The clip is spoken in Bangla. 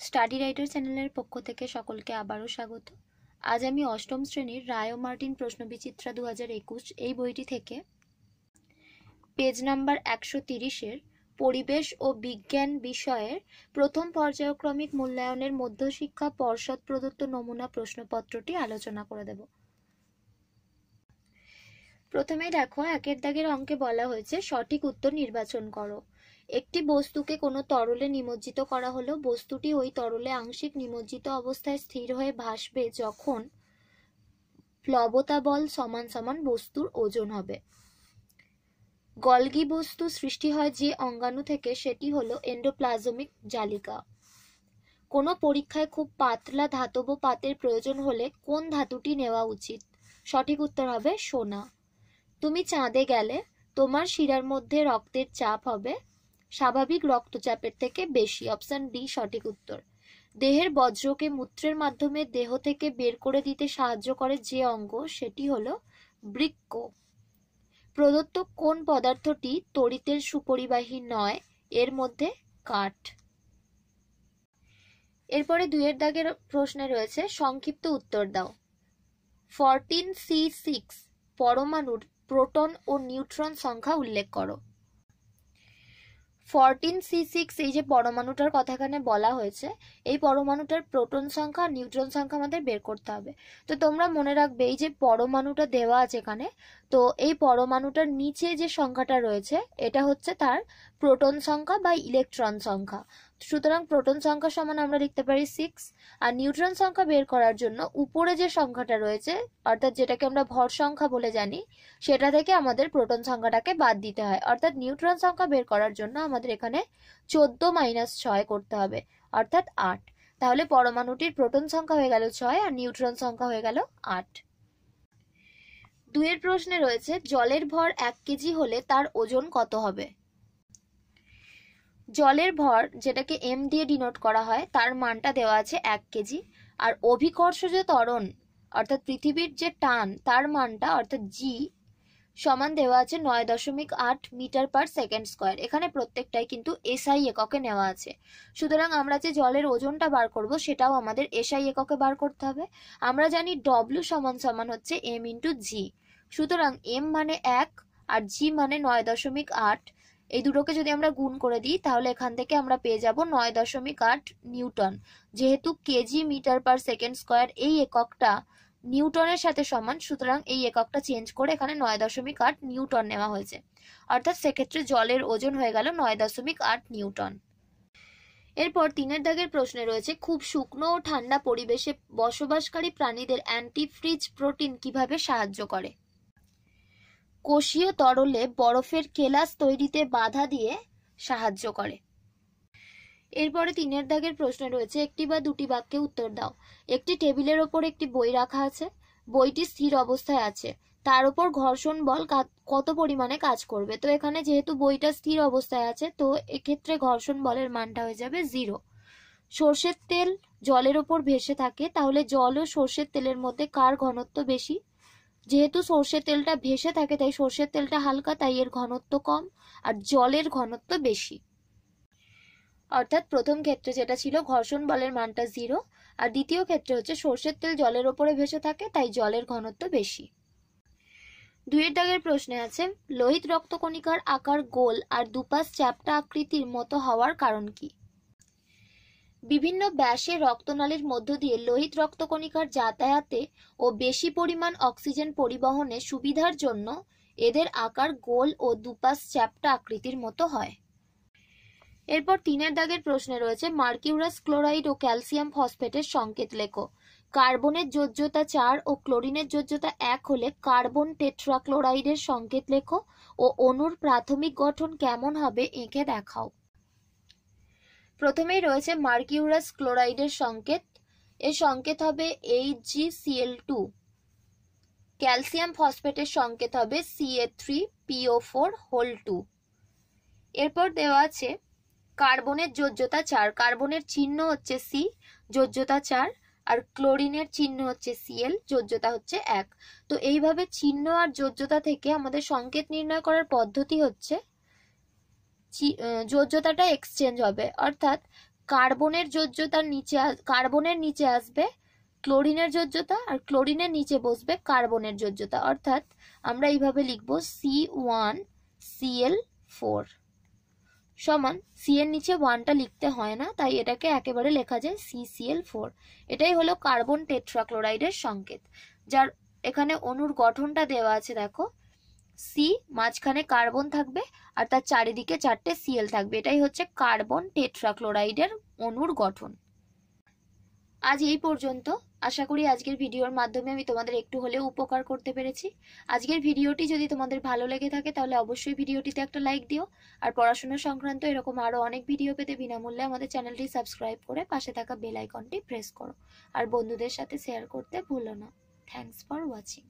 স্টাডি রাইটার চ্যানেলের পক্ষ থেকে সকলকে আবারও স্বাগত। আজ আমি অষ্টম শ্রেণির রায় মার্টিন প্রশ্নবিচিত্রা দু হাজার একুশ এই বইটি থেকে পেজ নাম্বার একশো তিরিশের পরিবেশ ও বিজ্ঞান বিষয়ের প্রথম পর্যায়ক্রমিক মূল্যায়নের মধ্যশিক্ষা পর্ষদ প্রদত্ত নমুনা প্রশ্নপত্রটি আলোচনা করে দেব। প্রথমেই দেখো, একের দাগের অঙ্কে বলা হয়েছে সঠিক উত্তর নির্বাচন করো। একটি বস্তুকে কোনো তরলে নিমজ্জিত করা হলো বস্তুটি ওই তরলে আংশিক নিমজ্জিত অবস্থায় স্থির হয়ে ভাসবে যখন প্লবতা বল সমান সমান বস্তুর ওজন হবে। গলগি বস্তু সৃষ্টি হয় যে অঙ্গাণু থেকে, সেটি হলো এন্ডোপ্লাজমিক জালিকা। কোনো পরীক্ষায় খুব পাতলা ধাতব পাতের প্রয়োজন হলে কোন ধাতুটি নেওয়া উচিত? সঠিক উত্তর হবে সোনা। তুমি চাঁদে গেলে, তোমার শিরার মধ্যে রক্তের চাপ হবে স্বাভাবিক রক্তচাপের থেকে বেশি। অপশন ডি, সঠিক উত্তর। দেহের বজ্রকে মূত্রের মাধ্যমে দেহ থেকে বের করে দিতে সাহায্য করে যে অঙ্গ, সেটি হলো বৃক্ক। প্রদত্ত কোন পদার্থটি তড়িতের সুপরিবাহী নয়, এর মধ্যে কাঠ। এরপরে দুইয়ের দাগের প্রশ্নে রয়েছে, সংক্ষিপ্ত উত্তর দাও। ফরটিন সি সিক্স পরমাণুর প্রোটন ও নিউট্রন সংখ্যা উল্লেখ করো। ফরটিন সি সিক্স এই যে পরমাণুটার কথা এখানে বলা হয়েছে, এই পরমাণুটার প্রোটন সংখ্যা নিউট্রন সংখ্যা আমাদের বের করতে হবে। তো তোমরা মনে রাখবে, এই যে পরমাণুটা দেওয়া আছে এখানে, তো এই পরমাণুটার নিচে যে সংখ্যাটা রয়েছে, এটা হচ্ছে তার প্রোটন সংখ্যা বা ইলেকট্রন সংখ্যা। সুতরাং প্রোটন সংখ্যা সমান আমরা লিখতে পারি সিক্স আর নিউট্রন সংখ্যা বের করার জন্য উপরে যে সংখ্যাটা রয়েছে, অর্থাৎ যেটাকে আমরা ভর সংখ্যা বলে জানি, সেটা থেকে আমাদের প্রোটন সংখ্যাটাকে বাদ দিতে হয়। অর্থাৎ নিউট্রন সংখ্যা বের করার জন্য আমাদের এখানে চোদ্দ মাইনাস ছয় করতে হবে, অর্থাৎ আট। তাহলে পরমাণুটির প্রোটন সংখ্যা হয়ে গেল ছয়, আর নিউট্রন সংখ্যা হয়ে গেল আট। দুয়ের প্রশ্নে রয়েছে, জলের ভর এক কেজি হলে তার ওজন কত হবে? জলের ভর যেটাকে এম দিয়ে ডিনোট করা হয়, তার মানটা দেওয়া আছে এক কেজি। আর অভিকর্ষ যে ত্বরণ, অর্থাৎ পৃথিবীর যে টান, তার মানটা অর্থাৎ জি সমান দেওয়া আছে নয় দশমিক আট মিটার পার সেকেন্ড স্কোয়ার। এখানে প্রত্যেকটাই কিন্তু এসআই এককে নেওয়া আছে। সুতরাং আমরা যে জলের ওজনটা বার করব, সেটাও আমাদের এসআই এককে বার করতে হবে। আমরা জানি ডব্লিউ সমান সমান হচ্ছে এম ইন্টু জি সুতরাং এম মানে এক আর জি মানে নয় দশমিক আট। এই দুটোকে যদি আমরা গুণ করে দিই, তাহলে এখান থেকে আমরা পেয়ে যাব নয় দশমিক আট নিউটন। যেহেতু KG metre per second square এই এককটা নিউটনের সাথে সমান, সুতরাং এই এককটা চেঞ্জ করে এখানে নয় দশমিক আট নিউটন নেওয়া হয়েছে। অর্থাৎ সেক্ষেত্রে জলের ওজন হয়ে গেল নয় দশমিক আট নিউটন। এরপর তিনের দাগের প্রশ্নে রয়েছে, খুব শুকনো ও ঠান্ডা পরিবেশে বসবাসকারী প্রাণীদের অ্যান্টিফ্রিজ প্রোটিন কীভাবে সাহায্য করে? কোষীয় তরলে বরফের কেলাস তৈরিতে বাধা দিয়ে সাহায্য করে। এরপরে তিনের দাগের প্রশ্ন রয়েছে, একটি বা দুটি বাক্যে উত্তর দাও। একটি টেবিলের ওপর একটি বই রাখা আছে, বইটি স্থির অবস্থায় আছে, তার উপর ঘর্ষণ বল কত পরিমাণে কাজ করবে? তো এখানে যেহেতু বইটা স্থির অবস্থায় আছে, তো এক্ষেত্রে ঘর্ষণ বলের মানটা হয়ে যাবে জিরো। সর্ষের তেল জলের ওপর ভেসে থাকে, তাহলে জল ও সর্ষের তেলের মধ্যে কার ঘনত্ব বেশি? যেহেতু সর্ষের তেলটা ভেসে থাকে, তাই সর্ষের তেলটা হালকা, তাই এর ঘনত্ব কম আর জলের ঘনত্ব বেশি। অর্থাৎ প্রথম ক্ষেত্রে যেটা ছিল, ঘর্ষণ বলের মানটা জিরো আর দ্বিতীয় ক্ষেত্রে হচ্ছে সর্ষের তেল জলের ওপরে ভেসে থাকে, তাই জলের ঘনত্ব বেশি। দুইয়ের দাগের প্রশ্নে আছে, লোহিত রক্তকণিকার আকার গোল আর দুপাশ চ্যাপ্টা আকৃতির মতো হওয়ার কারণ কি? বিভিন্ন ব্যাসে রক্তনালীর মধ্য দিয়ে লোহিত রক্তকণিকার যাতায়াতে ও বেশি পরিমাণ অক্সিজেন পরিবহনে সুবিধার জন্য এদের আকার গোল ও দুপাশ চ্যাপ্টা আকৃতির মতো হয়। এরপর তিনের দাগের প্রশ্নে রয়েছে মার্কিউরাস ক্লোরাইড ও ক্যালসিয়াম ফসফেটের সংকেত লেখো। কার্বনের যোজ্যতা চার ও ক্লোরিনের যোজ্যতা এক হলে কার্বন টেট্রাক্লোরাইডের সংকেত লেখো ও অণুর প্রাথমিক গঠন কেমন হবে এঁকে দেখাও। প্রথমেই রয়েছে মার্কিউরাস ক্লোরাইডের সংকেত। এর সংকেত হবে এইচ জি টু ক্যালসিয়াম ফসফেটের সংকেত হবে CA three PO four whole two এরপর দেওয়া আছে কার্বনের যোজ্যতা চার। কার্বনের চিহ্ন হচ্ছে সি যোজ্যতা চার। আর ক্লোরিনের চিহ্ন হচ্ছে সিএল যোজ্যতা হচ্ছে এক। তো এইভাবে চিহ্ন আর যোজ্যতা থেকে আমাদের সংকেত নির্ণয় করার পদ্ধতি হচ্ছে যোজ্যতাটা এক্সচেঞ্জ হবে। অর্থাৎ কার্বনের যোজ্যতার নিচে কার্বনের নিচে আসবে ক্লোরিনের যোজ্যতা আর ক্লোরিনের নিচে বসবে কার্বনের যোজ্যতা। অর্থাৎ আমরা এইভাবে লিখব C one C L four সমান সি এর নিচে ওয়ানটা লিখতে হয় না, তাই এটাকে একেবারে লেখা যায় সি সিসিএল ফোর এটাই হলো কার্বন টেট্রাক্লোরাইডের সংকেত। যার এখানে অণুর গঠনটা দেওয়া আছে, দেখো। সি মাঝখানে কার্বন থাকবে আর তার চারিদিকে চারটে সিএল থাকবে। এটাই হচ্ছে কার্বন টেট্রাক্লোরাইডের অণুর গঠন। আজ এই পর্যন্ত। আশা করি আজকের ভিডিওর মাধ্যমে আমি তোমাদের একটু হলেও উপকার করতে পেরেছি। আজকের ভিডিওটি যদি তোমাদের ভালো লেগে থাকে, তাহলে অবশ্যই ভিডিওটিতে একটা লাইক দিও। আর পড়াশোনা সংক্রান্ত এরকম আরও অনেক ভিডিও পেতে বিনামূল্যে আমাদের চ্যানেলটি সাবস্ক্রাইব করে পাশে থাকা বেল আইকনটি প্রেস করো। আর বন্ধুদের সাথে শেয়ার করতে ভুলো না। Thanks for watching